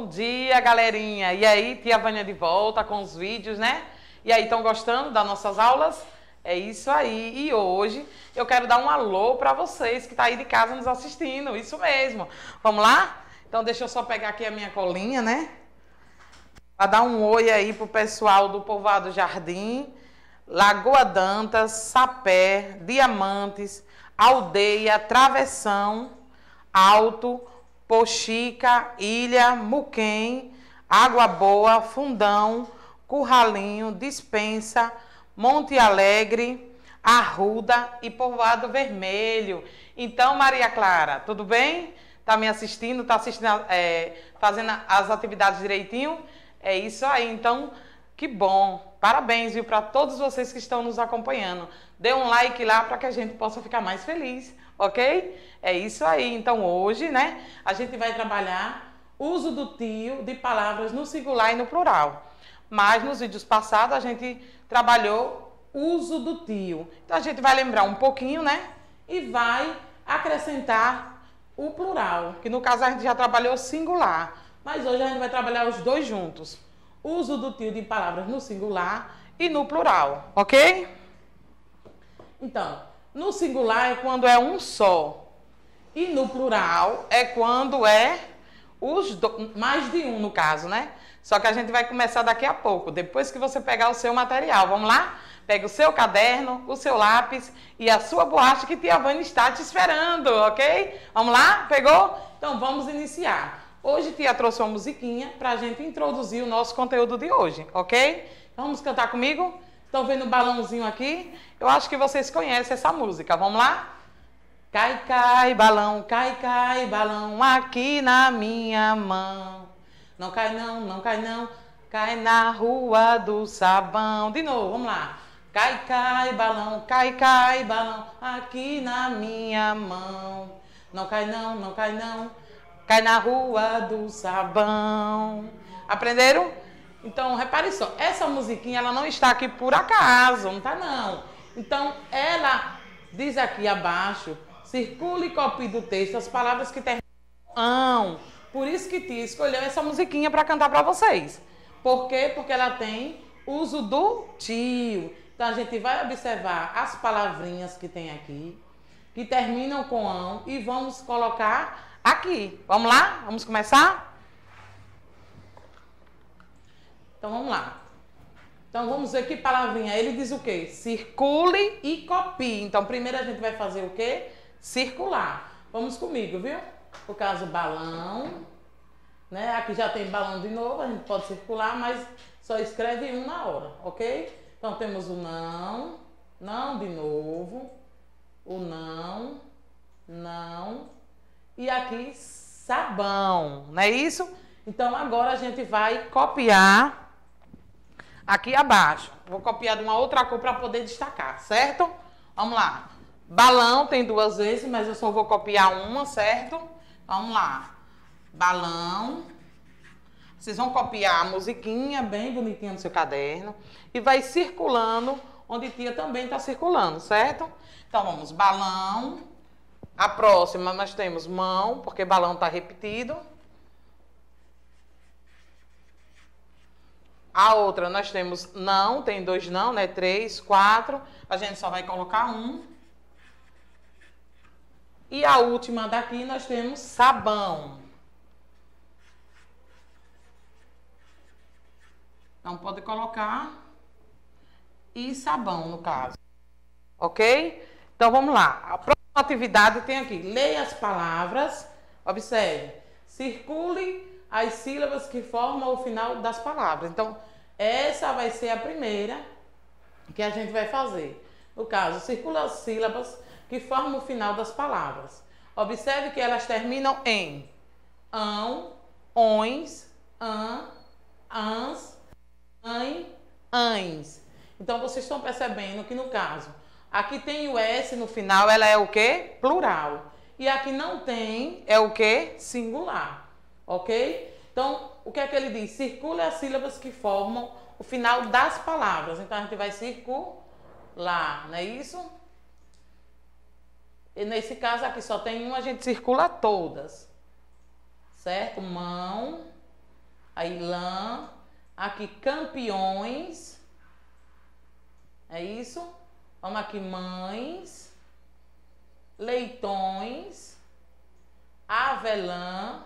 Bom dia, galerinha! E aí, tia Vânia de volta com os vídeos, né? E aí, estão gostando das nossas aulas? É isso aí. E hoje eu quero dar um alô para vocês que tá aí de casa nos assistindo. Isso mesmo. Vamos lá? Então, deixa eu só pegar aqui a minha colinha, né? Para dar um oi aí pro pessoal do Povoado Jardim, Lagoa Dantas, Sapé, Diamantes, Aldeia, Travessão, Alto, Poxica, Ilha, Muquem, Água Boa, Fundão, Curralinho, Dispensa, Monte Alegre, Arruda e Povoado Vermelho. Então, Maria Clara, tudo bem? Tá me assistindo? Tá assistindo, é, fazendo as atividades direitinho? É isso aí. Então, que bom. Parabéns, viu, para todos vocês que estão nos acompanhando. Dê um like lá para que a gente possa ficar mais feliz ok? É isso aí. Então hoje, né, a gente vai trabalhar uso do tio de palavras no singular e no plural. Mas nos vídeos passados a gente trabalhou uso do tio. Então a gente vai lembrar um pouquinho, né? E vai acrescentar o plural, que no caso a gente já trabalhou singular. Mas hoje a gente vai trabalhar os dois juntos. Uso do tio de palavras no singular e no plural, ok? Então, no singular é quando é um só. E no plural é quando é os do... mais de um, no caso, né? Só que a gente vai começar daqui a pouco, depois que você pegar o seu material. Vamos lá? Pega o seu caderno, o seu lápis e a sua borracha que Tia Vânia está te esperando, ok? Vamos lá? Pegou? Então vamos iniciar. Hoje Tia trouxe uma musiquinha para a gente introduzir o nosso conteúdo de hoje, ok? Vamos cantar comigo? Estão vendo o balãozinho aqui? Eu acho que vocês conhecem essa música. Vamos lá? Cai, cai, balão, cai, cai, balão aqui na minha mão. Não cai não, não cai não, cai na rua do sabão. De novo, vamos lá. Cai, cai, balão, cai, cai, balão aqui na minha mão. Não cai não, não cai não, cai na rua do sabão. Aprenderam? Então, repare só, essa musiquinha ela não está aqui por acaso, não está não. Então, ela diz aqui abaixo, circule e copie do texto as palavras que terminam. Por isso que Tia escolheu essa musiquinha para cantar para vocês. Por quê? Porque ela tem uso do tio. Então, a gente vai observar as palavrinhas que tem aqui, que terminam com ão, e vamos colocar aqui. Vamos lá? Vamos começar? Então vamos lá. Então vamos ver que palavrinha. Ele diz o quê? Circule e copie. Então primeiro a gente vai fazer o quê? Circular. Vamos comigo, viu? Por caso balão, né? Aqui já tem balão de novo, a gente pode circular, mas só escreve um na hora, ok? Então temos o não, não de novo, o não, não, e aqui sabão, não é isso? Então agora a gente vai copiar aqui abaixo. Vou copiar de uma outra cor para poder destacar, certo? Vamos lá. Balão tem duas vezes, mas eu só vou copiar uma, certo? Vamos lá. Balão. Vocês vão copiar a musiquinha bem bonitinha no seu caderno e vai circulando onde tia também está circulando, certo? Então vamos, balão. A próxima nós temos mão, porque balão está repetido. A outra nós temos não, tem dois não, né? Três, quatro. A gente só vai colocar um. E a última daqui nós temos sabão. Então pode colocar e sabão no caso. Ok? Então vamos lá. A próxima atividade tem aqui. Leia as palavras. Observe. Circule as sílabas que formam o final das palavras. Então, essa vai ser a primeira que a gente vai fazer. No caso, circula as sílabas que formam o final das palavras. Observe que elas terminam em ão, ons, an, ans, an, ães. Então, vocês estão percebendo que no caso, aqui tem o S no final, ela é o que? Plural. E aqui não tem, é o que? Singular ok? Então, o que é que ele diz? Circule as sílabas que formam o final das palavras. Então, a gente vai circular, não é isso? E nesse caso aqui só tem uma, a gente circula todas. Certo? Mão, Aí lã. Aqui campeões. É isso? Vamos aqui mães. Leitões. Avelã.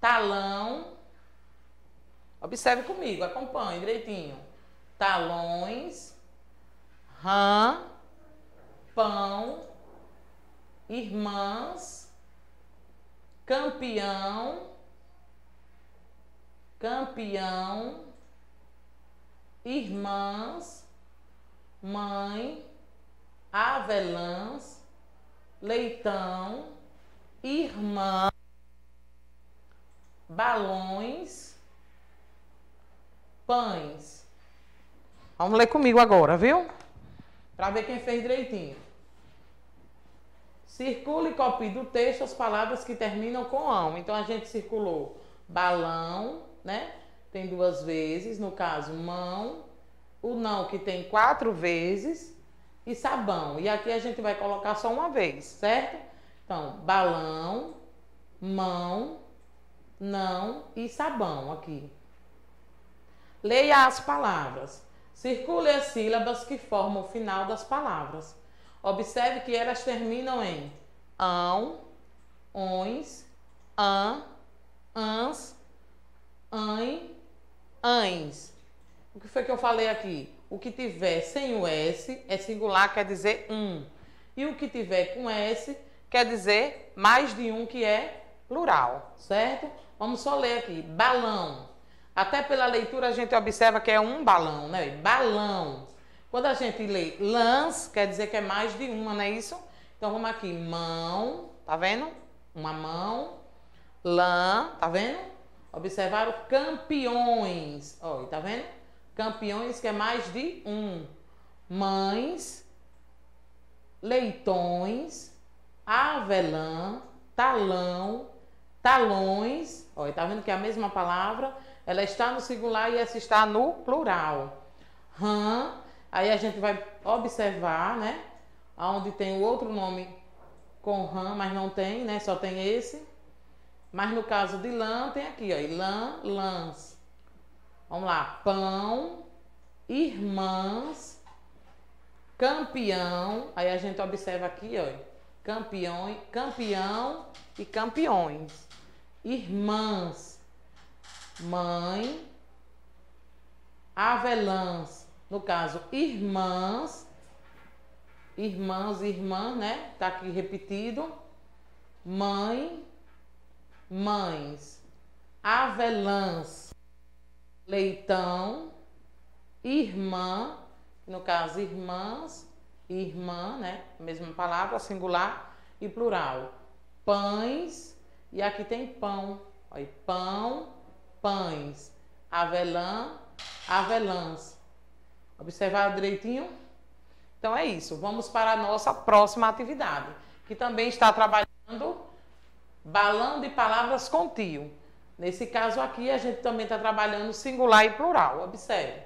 Talão. Observe comigo, acompanhe direitinho. Talões. Rã. Pão. Irmãs. Campeão. Campeão. Irmãs. Mãe. Avelãs. Leitão. Irmã balões, pães. Vamos ler comigo agora, viu? Para ver quem fez direitinho. Circule e copie do texto as palavras que terminam com ão. Então a gente circulou balão, né? Tem duas vezes, no caso, mão. O não que tem quatro vezes e sabão. E aqui a gente vai colocar só uma vez, certo? Então, balão, mão, não e sabão aqui. Leia as palavras. Circule as sílabas que formam o final das palavras. Observe que elas terminam em ão, ons, an, ans, ãe, ães. O que foi que eu falei aqui? O que tiver sem o S é singular, quer dizer um. E o que tiver com S quer dizer mais de um, que é plural, certo? Vamos só ler aqui. Balão. Até pela leitura a gente observa que é um balão, né? Balão. Quando a gente lê lãs, quer dizer que é mais de uma, não é isso? Então vamos aqui. Mão, tá vendo? Uma mão. Lã, tá vendo? Observaram campeões. Olha, tá vendo? Campeões que é mais de um. Mães, leitões, avelã, talão, talões, olha, tá vendo que é a mesma palavra, ela está no singular e essa está no plural. Rã, aí a gente vai observar, né? Onde tem o outro nome com rã, mas não tem, né? Só tem esse. Mas no caso de lã, tem aqui, ó, lã, lãs. Vamos lá, pão, irmãs, campeão. Aí a gente observa aqui, ó, campeão, campeão e campeões irmãs, mãe, avelãs, no caso, irmãs, irmãos e irmã, né? Tá aqui repetido. Mãe, mães, avelãs, leitão, irmã, no caso, irmãs, irmã, né? Mesma palavra, singular e plural. Pães, e aqui tem pão. Olha, pão, pães. Avelã, avelãs. Observaram direitinho? Então é isso. Vamos para a nossa próxima atividade, que também está trabalhando balão de palavras com tio. Nesse caso aqui, a gente também está trabalhando singular e plural. Observe.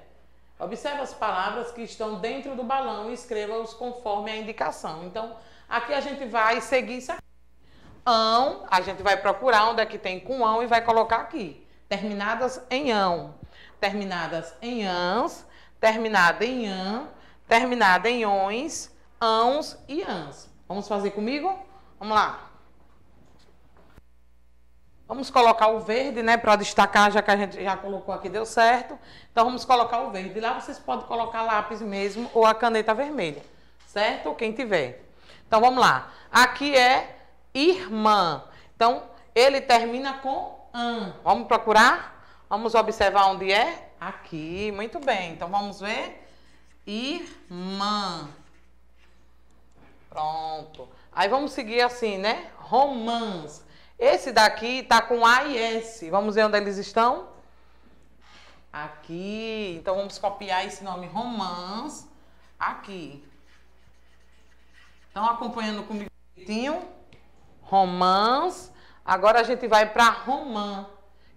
Observe as palavras que estão dentro do balão e escreva-os conforme a indicação. Então, aqui a gente vai seguir isso aqui ão, a gente vai procurar onde é que tem com ão e vai colocar aqui. Terminadas em ão. Terminadas em ãs, terminada em ã, terminada em ões, ãos e ãs. Vamos fazer comigo? Vamos lá. Vamos colocar o verde, né, para destacar, já que a gente já colocou aqui, deu certo. Então, vamos colocar o verde. Lá vocês podem colocar lápis mesmo ou a caneta vermelha, certo? Quem tiver. Então, vamos lá. Aqui é irmã. Então, ele termina com an. Vamos procurar? Vamos observar onde é? Aqui, muito bem. Então, vamos ver. Irmã. Pronto. Aí vamos seguir assim, né? Romãs. Esse daqui tá com A e S. Vamos ver onde eles estão? Aqui. Então vamos copiar esse nome romãs aqui. Estão acompanhando comigo direitinho? romãs. Agora a gente vai para romã,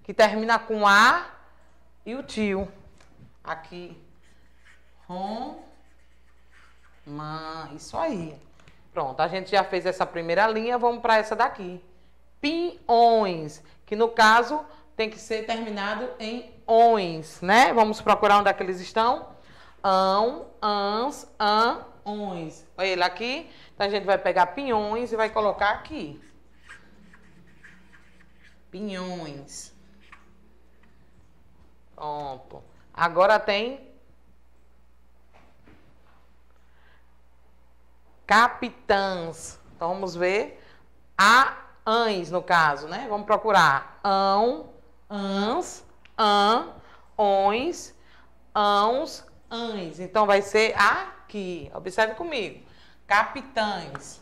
que termina com A e o tio. Aqui. Romã. Isso aí. Pronto, a gente já fez essa primeira linha, vamos para essa daqui. Pinhões, que no caso tem que ser terminado em ons, né? Vamos procurar onde é que eles estão. Ão, ans, an, ons. Olha ele aqui. Então a gente vai pegar pinhões e vai colocar aqui. Pinhões. Pronto. Agora tem capitãs. Então vamos ver a ães no caso, né? Vamos procurar ão, ans, an, ons, ãos, ães. Então vai ser aqui. Observe comigo. Capitães.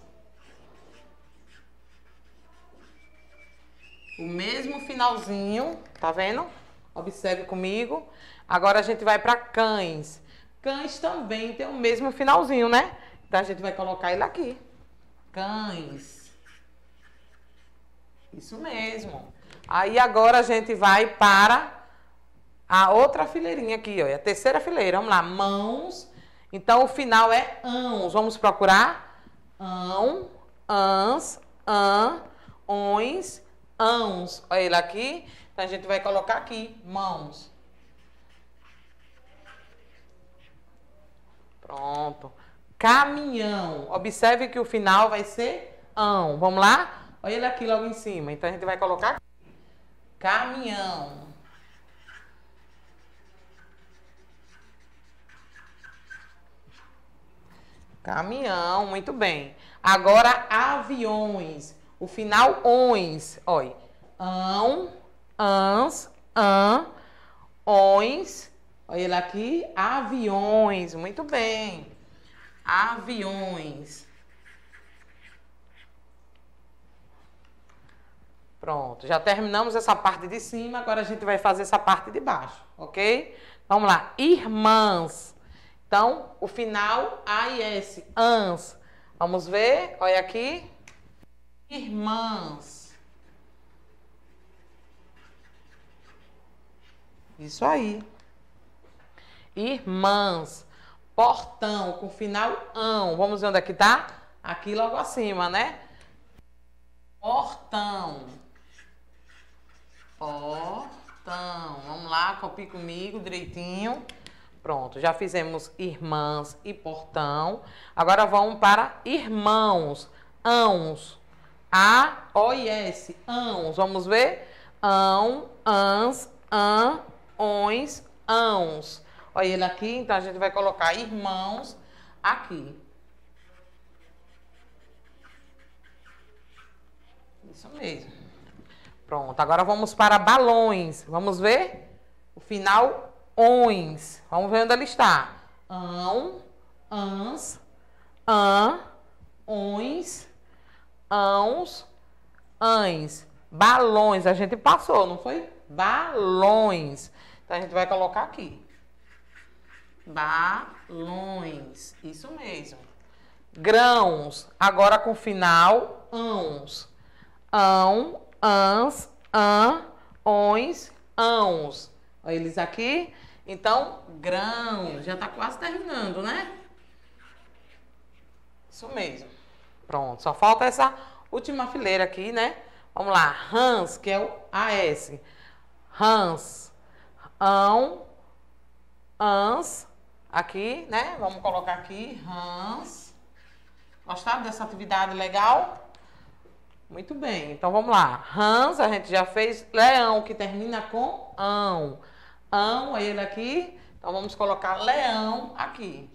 O mesmo finalzinho, tá vendo? Observe comigo. Agora a gente vai para cães. Cães também tem o mesmo finalzinho, né? Então a gente vai colocar ele aqui. Cães. Isso mesmo. Aí agora a gente vai para a outra fileirinha aqui, ó. É a terceira fileira. Vamos lá. Mãos. Então o final é ãos. Vamos procurar? Ão, ans, an, ons, ãos. Olha ele aqui. Então a gente vai colocar aqui, mãos. Pronto. Caminhão. Observe que o final vai ser ão. Vamos lá? Olha ele aqui logo em cima. Então a gente vai colocar. Caminhão. Caminhão, muito bem. Agora, aviões. O final, ons. Olha. Ão, ans, an, ons. Olha ele aqui. Aviões. Muito bem. Aviões. Pronto, já terminamos essa parte de cima, agora a gente vai fazer essa parte de baixo, ok? Vamos lá, irmãs. Então, o final, A e S, ans. Vamos ver, olha aqui. Irmãs. Isso aí. Irmãs. Portão, com final ão. Vamos ver onde é que tá? Aqui logo acima, né? Portão. Portão. Vamos lá, copie comigo direitinho. Pronto, já fizemos irmãs e portão. Agora vamos para irmãos, ãos. A, O e S, ãos. Vamos ver? Ão, ans, an, ons, ãos. Olha ele aqui, então a gente vai colocar irmãos aqui. Isso mesmo. Pronto, agora vamos para balões. Vamos ver? O final ons. Vamos ver onde ele está. Ão, ans, an, ons, ãos, ães. Balões. A gente passou, não foi? Balões. Então a gente vai colocar aqui. Balões. Isso mesmo. Grãos. Agora com final ãos. Ão, ans, an, ons, ãos. Olha eles aqui. Então, grão. Já está quase terminando, né? Isso mesmo. Pronto. Só falta essa última fileira aqui, né? Vamos lá. Hans, que é o AS. Hans. Ão. Ans. Aqui, né? Vamos colocar aqui. Hans. Gostaram dessa atividade legal? Muito bem. Então, vamos lá. Hans, a gente já fez. Leão, que termina com ão ão, ele aqui. Então vamos colocar leão aqui.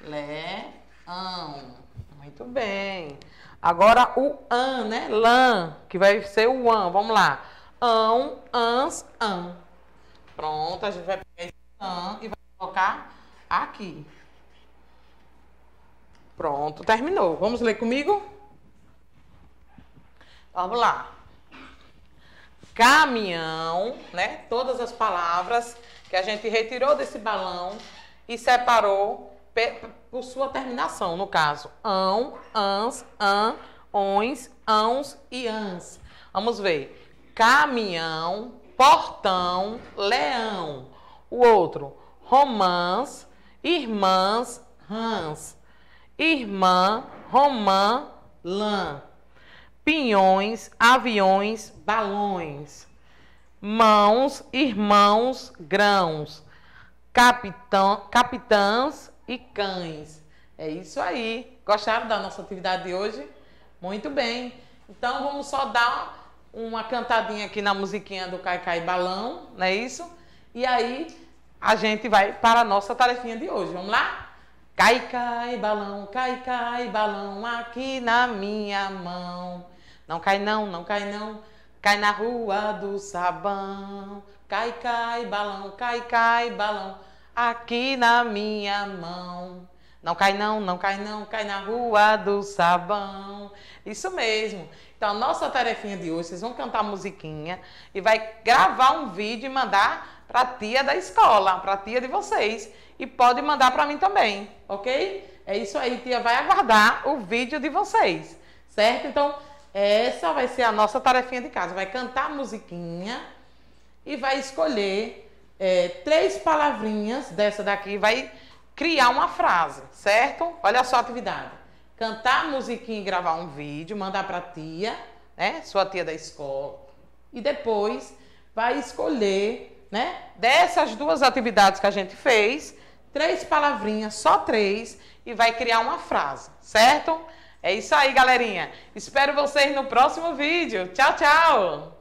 Leão. Muito bem. Agora o an, né? Lã, que vai ser o an. Vamos lá. Ão, ans, an. Pronto, a gente vai pegar esse an e vai colocar aqui. Pronto, terminou. Vamos ler comigo? Vamos lá caminhão, né? Todas as palavras que a gente retirou desse balão e separou por sua terminação, no caso, ão, ans, an, ons, ãos e ans. Vamos ver. Caminhão, portão, leão. O outro, romãs, irmãs, rãs. Irmã, romã, lã pinhões, aviões, balões. mãos, irmãos, grãos, capitão, capitãs e cães. É isso aí. Gostaram da nossa atividade de hoje? Muito bem. Então vamos só dar uma cantadinha aqui na musiquinha do Cai Cai Balão, não é isso? E aí a gente vai para a nossa tarefinha de hoje. Vamos lá? Cai, cai, balão, cai, cai, balão aqui na minha mão. Não cai não, não cai não, cai na rua do sabão. Cai, cai, balão, cai, cai, balão aqui na minha mão. Não cai não, não cai não, cai na rua do sabão. Isso mesmo. Então, a nossa tarefinha de hoje, vocês vão cantar musiquinha e vai gravar um vídeo e mandar para a tia da escola, para a tia de vocês. E pode mandar para mim também, ok? É isso aí, tia vai aguardar o vídeo de vocês, certo? Então, essa vai ser a nossa tarefinha de casa. Vai cantar a musiquinha e vai escolher é, três palavrinhas dessa daqui, vai criar uma frase, certo? Olha só a atividade. Cantar a musiquinha e gravar um vídeo, mandar para tia, né? Sua tia da escola. E depois vai escolher, né? Dessas duas atividades que a gente fez, três palavrinhas, só três, e vai criar uma frase, certo? É isso aí, galerinha. Espero vocês no próximo vídeo. Tchau, tchau!